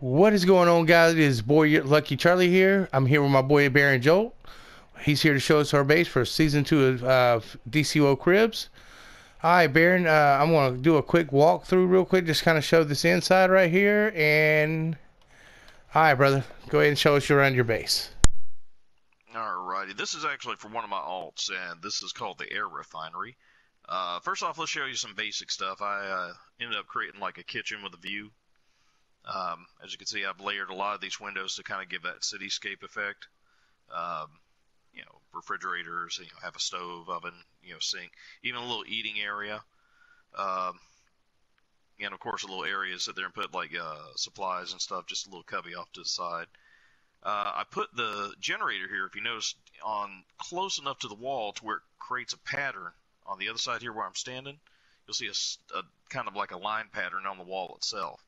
What is going on, guys? It is boy Lucky Charlie here. I'm here with my boy Baron Jolt. He's here to show us our base for season two of uh, DCO Cribs. All right, Baron. Uh, I'm gonna do a quick walkthrough real quick, just kind of show this inside right here. And all right, brother, go ahead and show us around your base. Alrighty, this is actually for one of my alts, and this is called the Air Refinery. Uh, first off, let's show you some basic stuff. I uh, ended up creating like a kitchen with a view um, as you can see, I've layered a lot of these windows to kind of give that cityscape effect. Um, you know, refrigerators, you know, have a stove, oven, you know, sink, even a little eating area. Um, and of course, a little area sit there and put like uh, supplies and stuff, just a little cubby off to the side. Uh, I put the generator here, if you notice, on close enough to the wall to where it creates a pattern. On the other side here where I'm standing, you'll see a, a kind of like a line pattern on the wall itself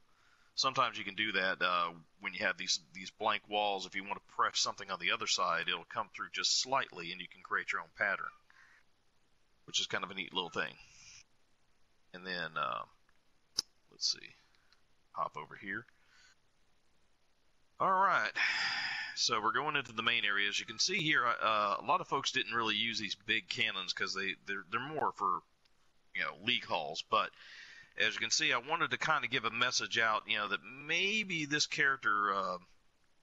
sometimes you can do that uh, when you have these these blank walls. If you want to press something on the other side, it'll come through just slightly, and you can create your own pattern, which is kind of a neat little thing. And then uh, let's see, hop over here. All right, so we're going into the main area. As you can see here, uh, a lot of folks didn't really use these big cannons because they they're, they're more for you know league halls, but as you can see, I wanted to kind of give a message out, you know, that maybe this character uh,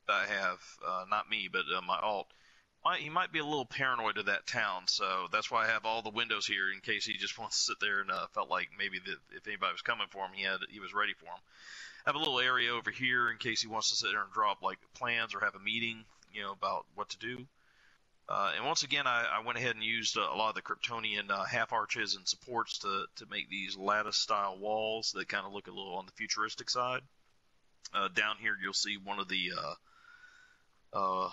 I have, uh, not me, but uh, my alt, might, he might be a little paranoid of that town. So that's why I have all the windows here in case he just wants to sit there and uh, felt like maybe that if anybody was coming for him, he had he was ready for him. I have a little area over here in case he wants to sit there and drop like plans or have a meeting, you know, about what to do. Uh, and once again, I, I, went ahead and used uh, a lot of the Kryptonian uh, half arches and supports to, to make these lattice style walls that kind of look a little on the futuristic side. Uh, down here, you'll see one of the. Uh, uh,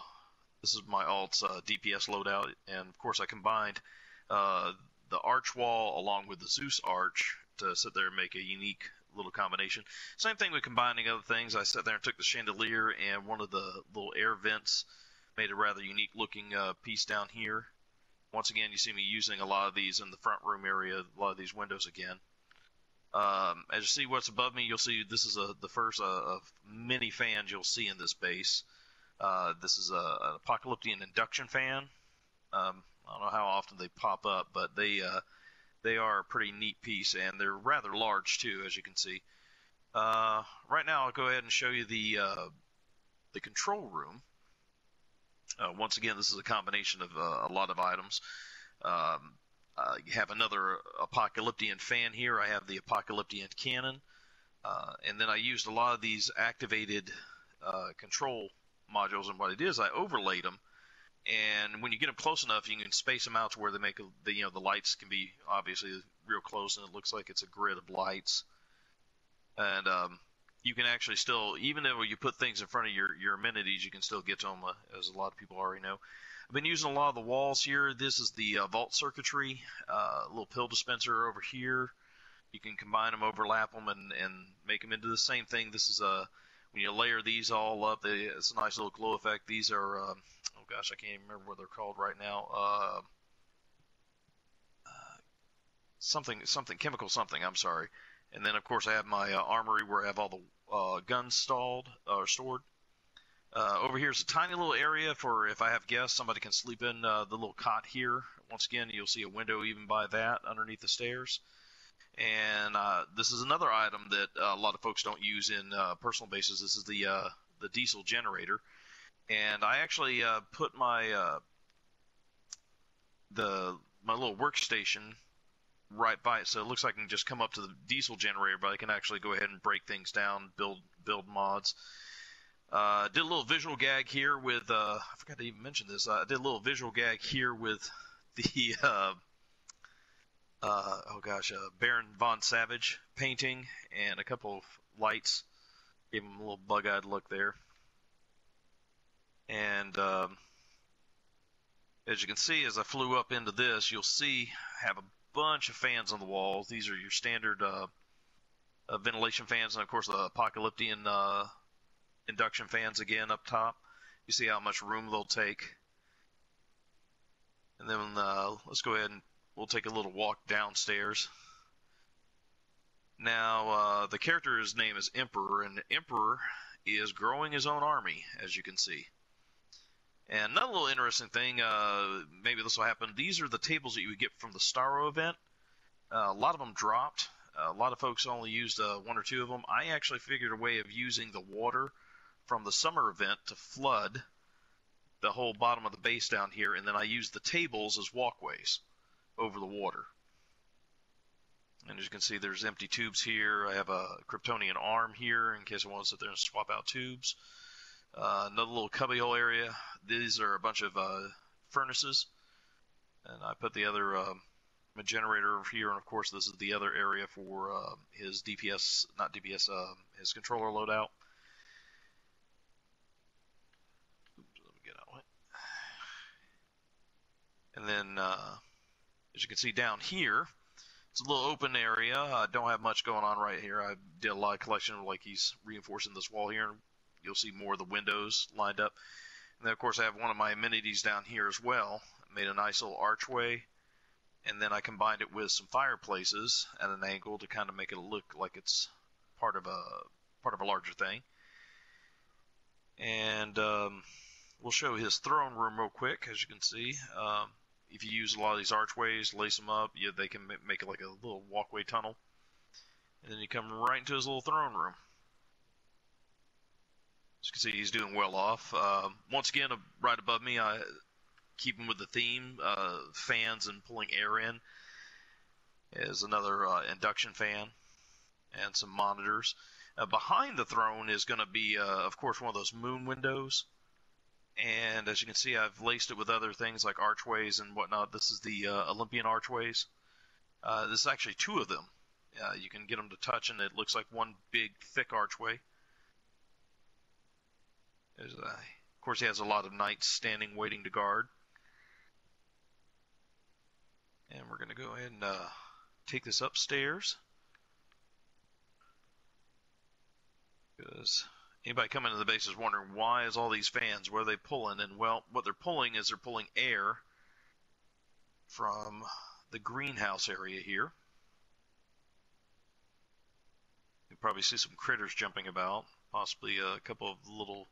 this is my alt's DPS loadout, and of course, I combined the arch wall along with the Zeus arch to sit there and make a unique little combination. Same thing with combining other things. I sat there and took the chandelier and one of the little air vents made a rather unique looking uh, piece down here. Once again, you see me using a lot of these in the front room area, a lot of these windows again. Um, as you see what's above me, you'll see this is a, the first uh, of many fans you'll see in this base. Uh, this is a, an Apocalyptian induction fan. Um, I don't know how often they pop up, but they uh, they are a pretty neat piece, and they're rather large too, as you can see. Uh, right now, I'll go ahead and show you the uh, the control room. Uh, once again, this is a combination of uh, a lot of items. Um, have another Apocalyptian fan here. I have the Apocalyptian cannon. Uh, and then I used a lot of these activated uh, control modules. And what it is, I overlaid them. And when you get them close enough, you can space them out to where they make the you know the lights can be obviously real close, and it looks like it's a grid of lights. And um, you can actually still, even though you put things in front of your, your amenities, you can still get to them, uh, as a lot of people already know. I've been using a lot of the walls here. This is the uh, vault circuitry, uh, little pill dispenser over here. You can combine them, overlap them, and, and make them into the same thing. This is a uh, when you layer these all up, they, it's a nice little glow effect. These are, um, oh gosh, I can't even remember what they're called right now. Uh, uh, something, something, chemical something. I'm sorry. And then, of course, I have my uh, armory where I have all the uh, guns stalled or uh, stored. Uh, over here is a tiny little area for if I have guests, somebody can sleep in uh, the little cot here. Once again, you'll see a window even by that underneath the stairs. And this is another item that a lot of folks don't use in personal bases. This is the the diesel generator, and I actually put my the my little workstation right by it, so it looks like I can just come up to the diesel generator, but I can actually go ahead and break things down, build build mods. Uh, did a little visual gag here with uh, I forgot to even mention this. Uh, I did a little visual gag here with the uh, uh, oh gosh, uh, Baron von Savage painting and a couple of lights. Gave him a little bug-eyed look there. And um, as you can see, as I flew up into this, you'll see have a bunch of fans on the walls. These are your standard uh, uh, ventilation fans, and of course the Apocalyptian uh, induction fans again up top. You see how much room they'll take. And then uh, let's go ahead and we'll take a little walk downstairs. Now, uh, the character's name is Emperor, and Emperor is growing his own army, as you can see. And another little interesting thing, uh, maybe this will happen. These are the tables that you would get from the Starro event. Uh, a lot of them dropped. a lot of folks only used uh, one or two of them. I actually figured a way of using the water from the summer event to flood the whole bottom of the base down here, and then I used the tables as walkways over the water. And as you can see, there's empty tubes here. I have a Kryptonian arm here in case I want to sit there and swap out tubes. Uh, another little cubbyhole area. These are a bunch of uh, furnaces. And I put the other uh, generator over here. And of course, this is the other area for uh, his DPS, not DPS, uh, his controller loadout. Oops, let me get out of it. And then, uh, as you can see down here, it's a little open area. I don't have much going on right here. I did a lot of collection, like he's reinforcing this wall here. You'll see more of the windows lined up. And then, of course, I have one of my amenities down here as well. I made a nice little archway, and then I combined it with some fireplaces at an angle to kind of make it look like it's part of a part of a larger thing. And um, we'll show his throne room real quick, as you can see. Um, if you use a lot of these archways, lace them up, yeah, they can make it like a little walkway tunnel. And then you come right into his little throne room. As you can see, he's doing well off. Uh, once again, uh, right above me, I keep him with the theme, uh, fans and pulling air in. Is another uh, induction fan and some monitors. Uh, behind the throne is going to be, of course, one of those moon windows and as you can see, I've laced it with other things like archways and whatnot. This is the Olympian archways. Uh, this is actually two of them. You can get them to touch, and it looks like one big, thick archway. Of course, he has a lot of knights standing, waiting to guard. And we're going to go ahead and uh, take this upstairs. Because anybody coming to the base is wondering why is all these fans where are they pulling and well what they're pulling is they're pulling air from the greenhouse area here you probably see some critters jumping about possibly a couple of little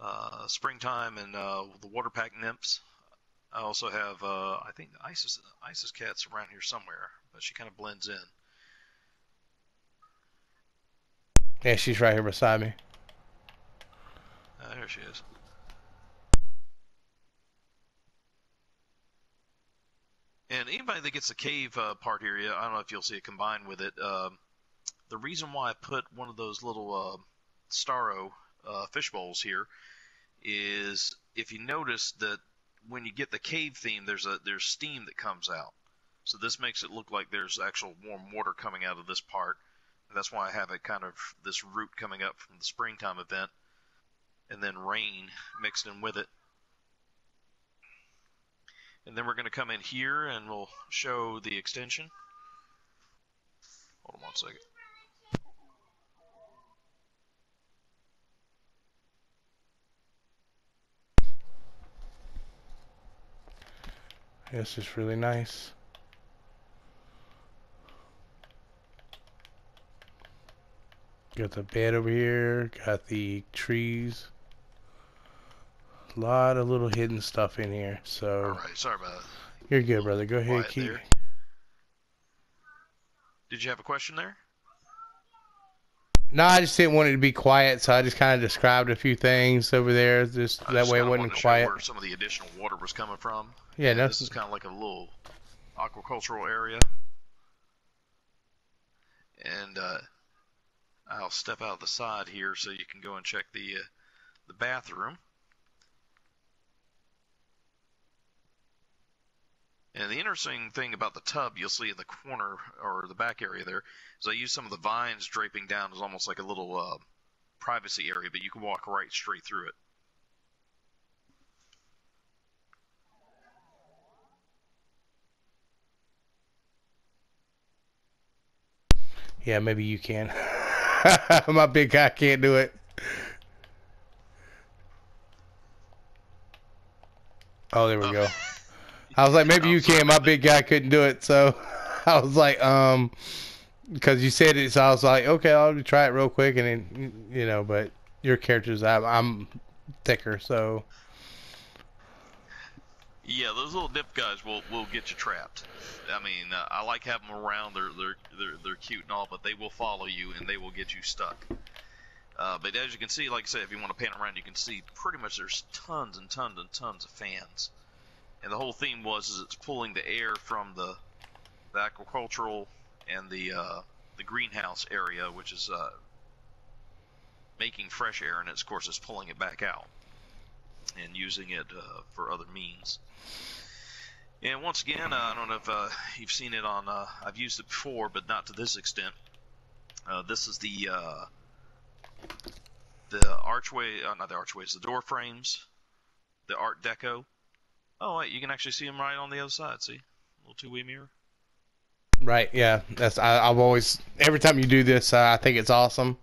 uh, springtime and uh, the water pack nymphs I also have uh, I think Isis Isis cat's around here somewhere but she kind of blends in Yeah, she's right here beside me. Oh, there she is. And anybody that gets the cave uh, part here, I don't know if you'll see it combined with it. Um, the reason why I put one of those little uh, Starro uh, fish bowls here is if you notice that when you get the cave theme, there's a there's steam that comes out. So this makes it look like there's actual warm water coming out of this part. That's why I have it kind of this root coming up from the springtime event, and then rain mixed in with it. And then we're going to come in here and we'll show the extension. Hold on one second. This is really nice. Got the bed over here, got the trees. A lot of little hidden stuff in here, so. Alright, sorry about that. You're good, brother. Go ahead, keep. There. Did you have a question there? No, I just didn't want it to be quiet, so I just kind of described a few things over there, just I that just way it wasn't quiet. Where some of the additional water was coming from. Yeah, no. This is kind of like a little aquacultural area, and uh, I'll step out the side here so you can go and check the uh, the bathroom. And the interesting thing about the tub you'll see in the corner or the back area there is I use some of the vines draping down as almost like a little uh, privacy area, but you can walk right straight through it. Yeah, maybe you can. my big guy can't do it. Oh, there we go. I was like, maybe you can. My big guy couldn't do it, so I was like, um, because you said it, so I was like, okay, I'll try it real quick, and then you know, but your characters, I'm, I'm thicker, so Yeah, those little dip guys will will get you trapped. I mean, uh, I like having them around. They're they're they're they're cute and all, but they will follow you and they will get you stuck. Uh, but as you can see, like I said, if you want to pan around, you can see pretty much there's tons and tons and tons of fans. And the whole theme was is it's pulling the air from the, the agricultural and the uh, the greenhouse area, which is uh, making fresh air, and it's, of course it's pulling it back out and using it uh, for other means. And once again, uh, I don't know if uh, you've seen it on. Uh, I've used it before, but not to this extent. Uh, this is the uh, the archway, uh, not the archways, the door frames, the Art Deco. Oh wait, you can actually see them right on the other side. See, A little two-way mirror. right, yeah, that's I, I've always every time you do this, I think it's awesome.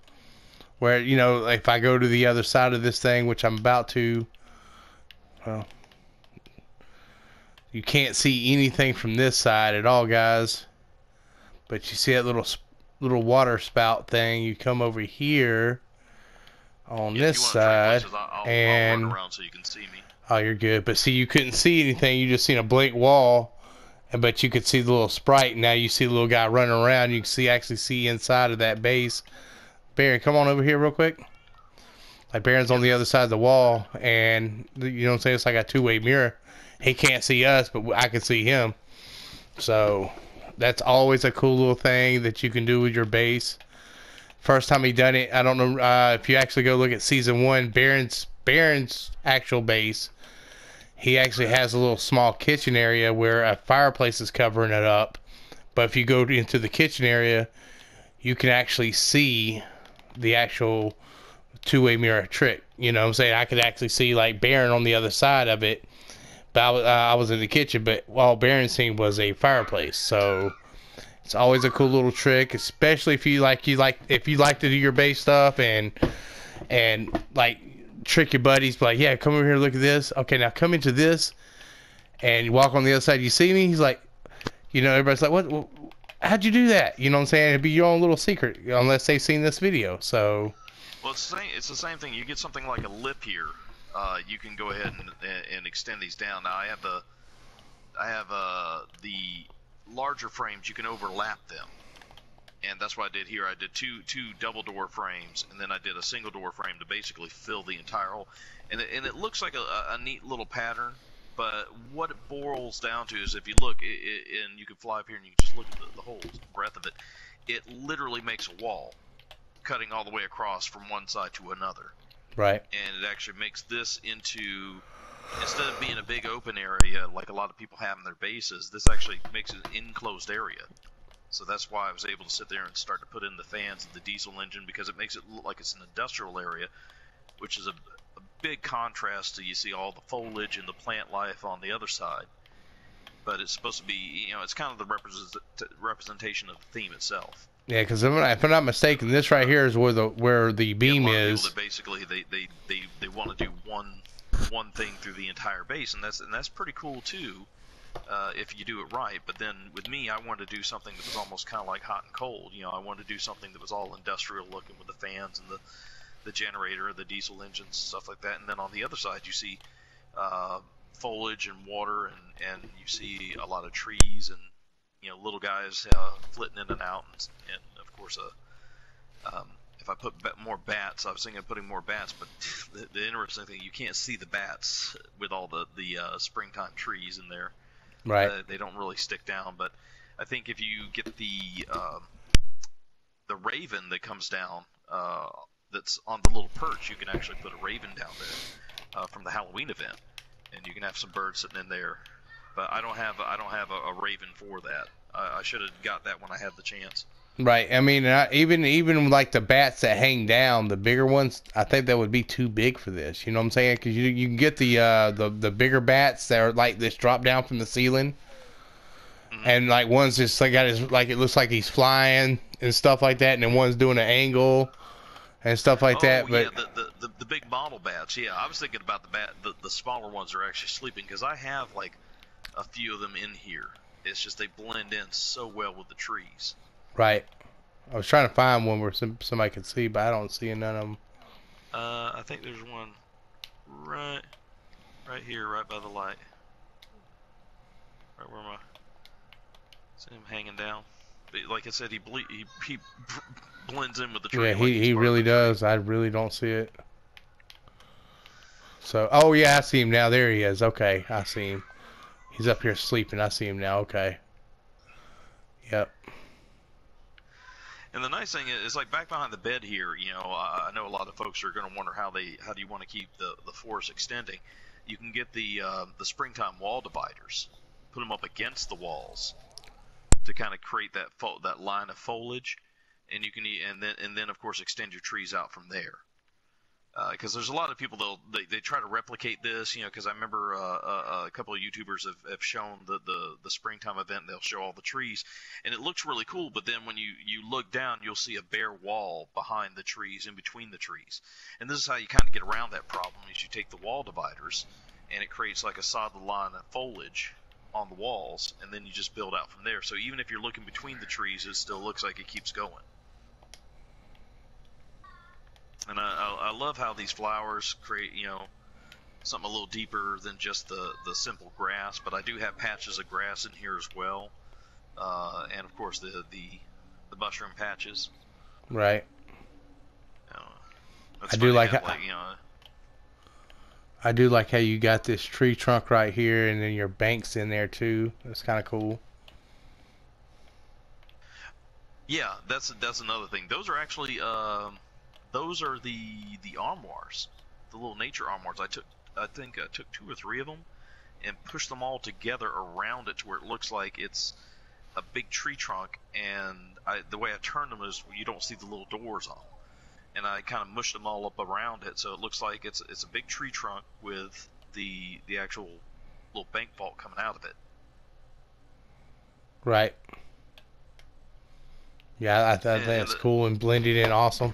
Where you know, if I go to the other side of this thing, which I'm about to, well, you can't see anything from this side at all, guys. But you see that little little water spout thing. You come over here on Yeah, this you wanna try side, places, I'll, I'll, I'll and around so you can see me. Oh, you're good. But see, you couldn't see anything. You just seen a blank wall, and but you could see the little sprite. Now you see the little guy running around. You can see actually see inside of that base. Baron, come on over here real quick. Like Baron's on the other side of the wall, and you know what I'm saying. It's like a two-way mirror. He can't see us, but I can see him. So that's always a cool little thing that you can do with your base. First time he done it, I don't know uh, if you actually go look at season one. Baron's Baron's actual base, he actually has a little small kitchen area where a fireplace is covering it up. But if you go into the kitchen area, you can actually see the actual two-way mirror trick. You know what I'm saying? I could actually see like Baron on the other side of it. But I was, uh, I was in the kitchen, but Baron seen was a fireplace. So it's always a cool little trick, especially if you like you like if you like to do your base stuff and and like trick your buddies. Be like, yeah, come over here, look at this. Okay, now come into this, and walk on the other side. You see me? He's like, you know, everybody's like, what? what how'd you do that? You know what I'm saying? It'd be your own little secret, unless they've seen this video. So Well, it's the same. It's the same thing. You get something like a lip here. Uh, you can go ahead and, and extend these down. Now I have the I have uh, the larger frames. You can overlap them, and that's what I did here. I did two two double door frames, and then I did a single door frame to basically fill the entire hole. And it, and it looks like a, a neat little pattern. But what it boils down to is if you look, it, it, and you can fly up here and you can just look at the, the holes, the breadth of it. It literally makes a wall, cutting all the way across from one side to another right, and it actually makes this into instead of being a big open area like a lot of people have in their bases this actually makes it an enclosed area. So that's why i was able to sit there and start to put in the fans and the diesel engine because it makes it look like it's an industrial area which is a, a big contrast to you see all the foliage and the plant life on the other side. But it's supposed to be you know it's kind of the represent, representation of the theme itself yeah. Because if I'm not mistaken, this right here is where the where the beam of is. that basically they, they, they, they want to do one one thing through the entire base, and that's and that's pretty cool too, uh, if you do it right. But then with me, I wanted to do something that was almost kind of like hot and cold. You know, I wanted to do something that was all industrial looking with the fans and the the generator, the diesel engines, stuff like that. And then on the other side, you see uh, foliage and water, and and you see a lot of trees and you know little guys uh, flitting in and out, and, and of course a um, if I put more bats, I was thinking of putting more bats, but the, the interesting thing, you can't see the bats with all the the uh, springtime trees in there. Right. Uh, they don't really stick down, but I think if you get the um, the raven that comes down, uh, that's on the little perch, you can actually put a raven down there uh, from the Halloween event, and you can have some birds sitting in there. But I don't have I don't have a, a raven for that. I, I should have got that when I had the chance. Right. I mean, I, even even like the bats that hang down, the bigger ones, I think that would be too big for this. You know what I'm saying? Because you you can get the uh the the bigger bats that are like this drop down from the ceiling, Mhm. and like one's just like got his like it looks like he's flying and stuff like that, and then one's doing an angle and stuff like oh, that. But yeah, the, the, the, the big model bats. Yeah, I was thinking about the bat. The, the smaller ones are actually sleeping because I have like a few of them in here. It's just they blend in so well with the trees. right. I was trying to find one where some, somebody could see, but I don't see none of them. Uh, I think there's one right, right here, right by the light. Right where my, see him hanging down. But like I said, he ble- he, he blends in with the tree. Yeah, he, he's he really does. I really don't see it. So, oh yeah, I see him now. There he is. Okay, I see him. He's up here sleeping. I see him now. Okay. Yep. And the nice thing is, like back behind the bed here, you know, I I know a lot of folks are going to wonder how they, how do you want to keep the the forest extending? You can get the uh, the springtime wall dividers, put them up against the walls to kind of create that that line of foliage, and you can and then and then of course extend your trees out from there. Because there's a lot of people they'll they, they try to replicate this, you know. Because I remember uh, uh, a couple of YouTubers have, have shown the, the the springtime event. They'll show all the trees, and it looks really cool. But then when you you look down, you'll see a bare wall behind the trees, in between the trees. And this is how you kind of get around that problem: is you take the wall dividers, and it creates like a solid line of foliage on the walls, and then you just build out from there. So even if you're looking between the trees, it still looks like it keeps going. And I, I, I love how these flowers create, you know, something a little deeper than just the, the simple grass. But I do have patches of grass in here as well, uh, and of course the the, the mushroom patches. Right. You know, I do like how, how- like you know, I do like how you got this tree trunk right here, and then your banks in there too. That's kind of cool. Yeah, that's that's another thing. Those are actually um, those are the the armoires, the little nature armoires. I took I think I took two or three of them and pushed them all together around it to where it looks like it's a big tree trunk. And I, the way I turned them is you don't see the little doors on them. And I kind of mushed them all up around it, so it looks like it's it's a big tree trunk with the the actual little bank vault coming out of it. Right. Yeah, I, I think that's cool and blended in awesome.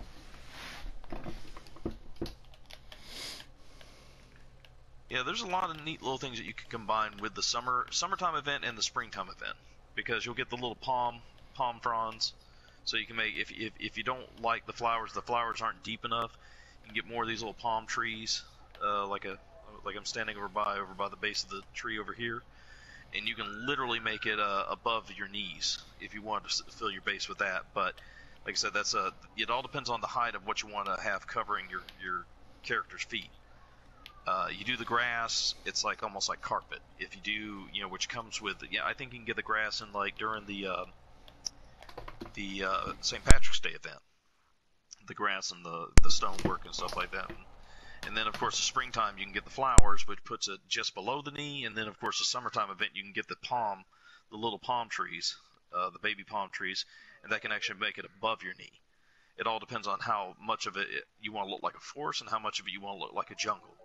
Yeah, there's a lot of neat little things that you can combine with the summer summertime event and the springtime event because you'll get the little palm palm fronds. So you can make if if, if you don't like the flowers, the flowers aren't deep enough. You can get more of these little palm trees, uh, like a like I'm standing over by over by the base of the tree over here, and you can literally make it uh, above your knees if you want to fill your base with that. But like I said, that's a it all depends on the height of what you want to have covering your your character's feet. Uh, you do the grass, it's like almost like carpet. If you do, you know, which comes with, yeah, I think you can get the grass in like during the uh, the uh, St. Patrick's Day event, the grass and the the stonework and stuff like that. And then of course the springtime you can get the flowers, which puts it just below the knee. And then of course the summertime event you can get the palm, the little palm trees, uh, the baby palm trees, and that can actually make it above your knee. It all depends on how much of it you want to look like a forest and how much of it you want to look like a jungle.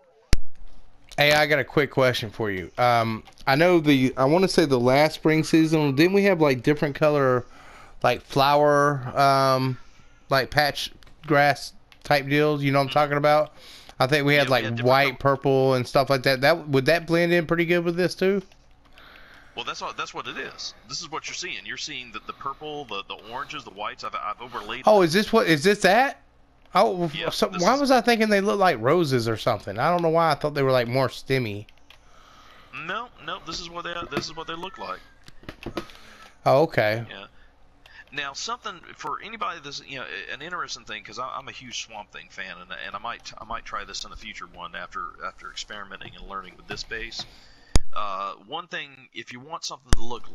Hey, I got a quick question for you. Um, I know the I want to say the last spring season didn't we have like different color, like flower, um, like patch grass type deals? You know what I'm talking about? I think we had Yeah, we like had different white, purple, and stuff like that. That would that blend in pretty good with this too? Well, that's what that's what it is. This is what you're seeing. You're seeing the, the purple, the, the oranges, the whites. I've, I've overlaid. Oh, is this what is this that? Oh, Yeah, so why is- was I thinking they looked like roses or something? I don't know why I thought they were like more stemmy. No, no. This is what they this is what they look like. Oh, okay. Yeah. Now, something for anybody that's you know an interesting thing because I'm a huge Swamp Thing fan, and, and I might I might try this in a future one after after experimenting and learning with this base. Uh, one thing, if you want something to look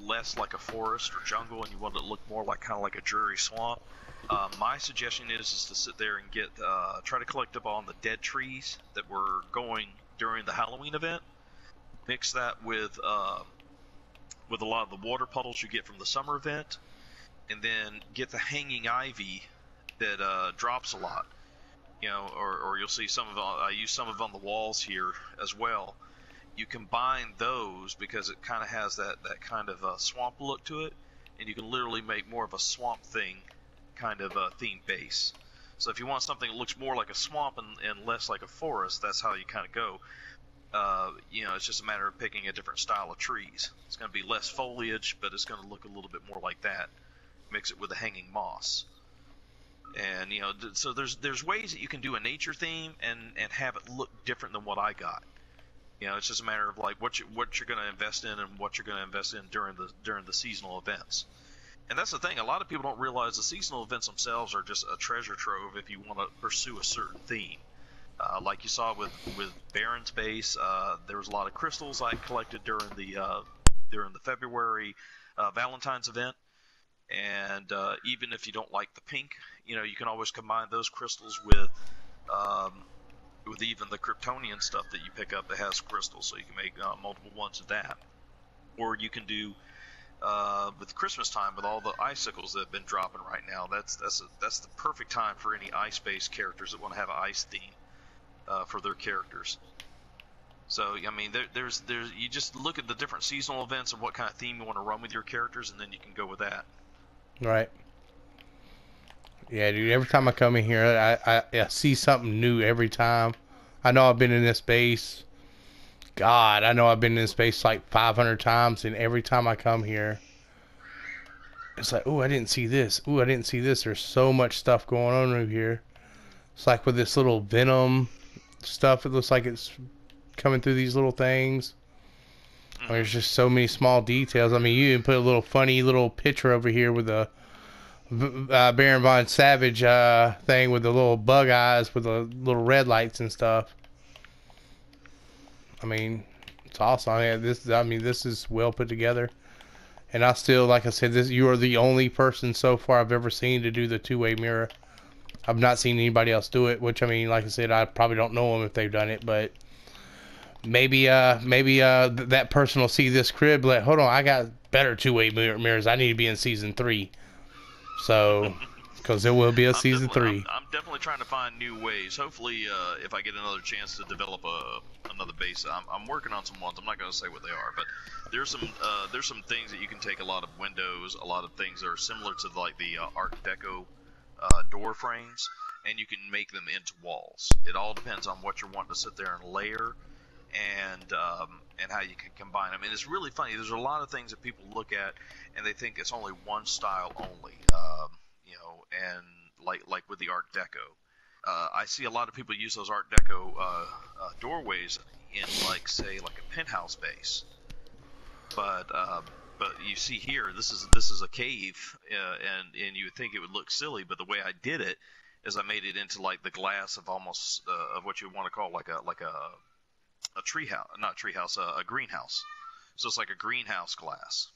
less like a forest or jungle, and you want it to look more like kind of like a dreary swamp, uh, my suggestion is is to sit there and get uh, try to collect up on the dead trees that were going during the Halloween event. Mix that with uh, with a lot of the water puddles you get from the summer event, and then get the hanging ivy that uh, drops a lot. You know, or, or you'll see some of I use some of them on the walls here as well. You combine those because it kind of has that that kind of uh, swamp look to it, and you can literally make more of a swamp thing kind of uh, theme base. So if you want something that looks more like a swamp and, and less like a forest, that's how you kind of go. Uh, you know, it's just a matter of picking a different style of trees. It's going to be less foliage, but it's going to look a little bit more like that mix it with the hanging moss. And you know, so there's there's ways that you can do a nature theme and and have it look different than what I got. You know, it's just a matter of like what you what you're going to invest in and what you're going to invest in during the during the seasonal events. And that's the thing. A lot of people don't realize the seasonal events themselves are just a treasure trove if you want to pursue a certain theme. Uh, like you saw with with Baron's base, uh, there was a lot of crystals I collected during the uh, during the February uh, Valentine's event. And uh, even if you don't like the pink, you know you can always combine those crystals with um, with even the Kryptonian stuff that you pick up that has crystals, so you can make uh, multiple ones of that. Or you can do uh, with Christmas time with all the icicles that have been dropping right now. That's that's a, that's the perfect time for any ice-based characters that want to have an ice theme uh, for their characters. So I mean, there, there's there's you just look at the different seasonal events and what kind of theme you want to run with your characters, and then you can go with that. Right. Yeah, dude. Every time I come in here, I, I, I see something new every time. I know I've been in this base. God, I know I've been in this base like 500 times, and every time I come here, it's like, oh, I didn't see this. Oh, I didn't see this. There's so much stuff going on over here. It's like with this little venom stuff. It looks like it's coming through these little things. There's just so many small details. I mean, you even put a little funny little picture over here with a uh, Baron von Savage uh, thing with the little bug eyes with the little red lights and stuff. I mean, it's awesome. I mean, this I mean this is well put together. And I still, like I said, this you are the only person so far I've ever seen to do the two-way mirror. I've not seen anybody else do it. Which I mean, like I said, I probably don't know them if they've done it, but maybe uh maybe uh th- that person will see this crib like hold on i got better two-way mirrors i need to be in season three so because there will be a I'm season three I'm, definitely trying to find new ways. Hopefully, uh, if I get another chance to develop a another base, I'm, I'm working on some ones. I'm not going to say what they are, but there's some uh, there's some things that you can take a lot of windows, a lot of things that are similar to like the uh, Art Deco uh, door frames, and you can make them into walls. It all depends on what you're wanting to sit there and layer, and um, and how you can combine them. And it's really funny. There's a lot of things that people look at and they think it's only one style only. Um, you know, and like like with the Art Deco, uh, I see a lot of people use those Art Deco uh, uh, doorways in like say like a penthouse base. But um, but you see here, this is this is a cave, uh, and and you would think it would look silly, but the way I did it is I made it into like the glass of almost uh, of what you want to call like a like a a tree house, not tree house, uh, a greenhouse. So it's like a greenhouse glass.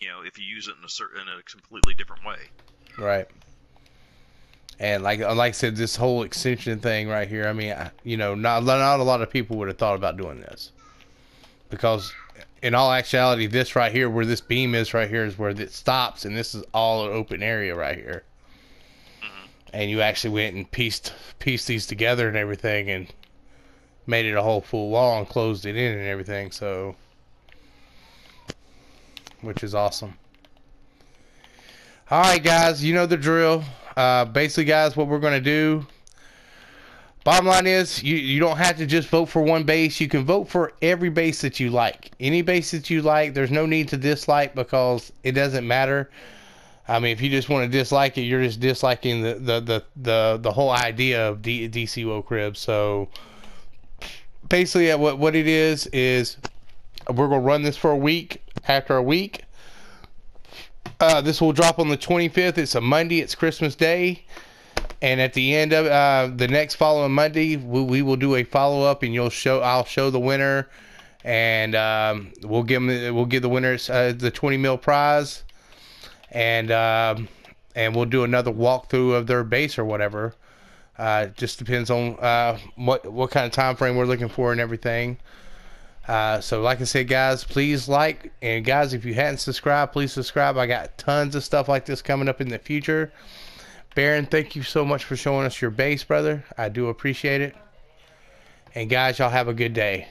You know, if you use it in a certain in a completely different way. right and like like i said this whole extension thing right here i mean I, you know not, not a lot of people would have thought about doing this because in all actuality this right here where this beam is right here is where it stops and this is all an open area right here and you actually went and pieced pieced these together and everything and made it a whole full wall and closed it in and everything so which is awesome. All right guys you know the drill. Uh, basically guys what we're to do bottom line is you, you don't have to just vote for one base. You can vote for every base that you like. Any base that you like there's no need to dislike because it doesn't matter. I mean, if you just want to dislike it, you're just disliking the the the the, the whole idea of D, DCO crib. So basically, what what it is is we're gonna run this for a week. After a week, uh, this will drop on the 25th. It's a Monday. It's Christmas Day. And at the end of uh, the next following Monday, we, we will do a follow up, and you'll show. I'll show the winner, and um, we'll give them. We'll give the winners uh, the 20 mil prize and um, and we'll do another walkthrough of their base or whatever. Uh, just depends on uh, what what kind of time frame we're looking for and everything. Uh, so, like I said, guys, please like and guys, if you hadn't subscribed, please subscribe. I got tons of stuff like this coming up in the future. Baron, thank you so much for showing us your base, brother. I do appreciate it. And guys, y'all have a good day.